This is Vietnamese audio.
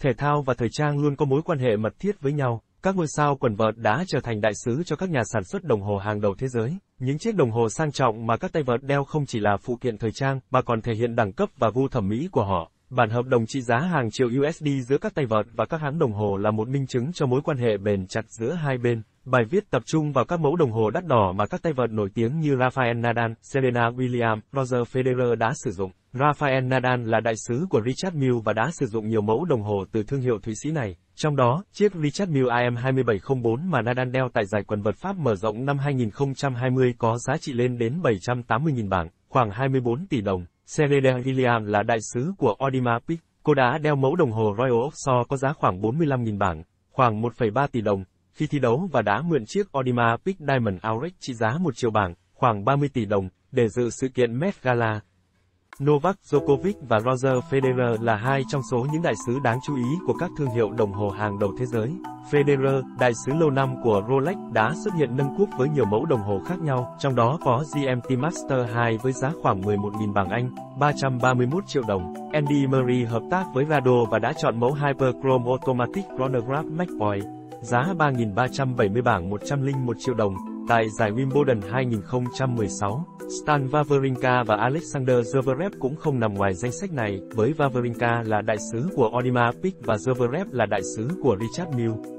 Thể thao và thời trang luôn có mối quan hệ mật thiết với nhau. Các ngôi sao quần vợt đã trở thành đại sứ cho các nhà sản xuất đồng hồ hàng đầu thế giới. Những chiếc đồng hồ sang trọng mà các tay vợt đeo không chỉ là phụ kiện thời trang, mà còn thể hiện đẳng cấp và gu thẩm mỹ của họ. Bản hợp đồng trị giá hàng triệu USD giữa các tay vợt và các hãng đồng hồ là một minh chứng cho mối quan hệ bền chặt giữa hai bên. Bài viết tập trung vào các mẫu đồng hồ đắt đỏ mà các tay vợt nổi tiếng như Rafael Nadal, Serena Williams, Roger Federer đã sử dụng. Rafael Nadal là đại sứ của Richard Mille và đã sử dụng nhiều mẫu đồng hồ từ thương hiệu Thụy Sĩ này. Trong đó, chiếc Richard Mille AM2704 mà Nadal đeo tại giải quần vợt Pháp mở rộng năm 2020 có giá trị lên đến 780.000 bảng, khoảng 24 tỷ đồng. Serena Williams là đại sứ của Audemars Piguet. Cô đã đeo mẫu đồng hồ Royal Offshore có giá khoảng 45.000 bảng, khoảng 1,3 tỷ đồng, khi thi đấu và đã mượn chiếc Audemars Piguet Diamond Aurex trị giá 1 triệu bảng, khoảng 30 tỷ đồng, để dự sự kiện Met Gala. Novak Djokovic và Roger Federer là hai trong số những đại sứ đáng chú ý của các thương hiệu đồng hồ hàng đầu thế giới. Federer, đại sứ lâu năm của Rolex, đã xuất hiện nâng cúp với nhiều mẫu đồng hồ khác nhau, trong đó có GMT Master 2 với giá khoảng 11.000 bảng Anh, 331 triệu đồng. Andy Murray hợp tác với Rado và đã chọn mẫu Hyperchrome Automatic Chronograph McCoy, giá 3.370 bảng 101 triệu đồng, tại giải Wimbledon 2016. Stan Wawrinka và Alexander Zverev cũng không nằm ngoài danh sách này, với Wawrinka là đại sứ của Audemars Piguet và Zverev là đại sứ của Richard Mille.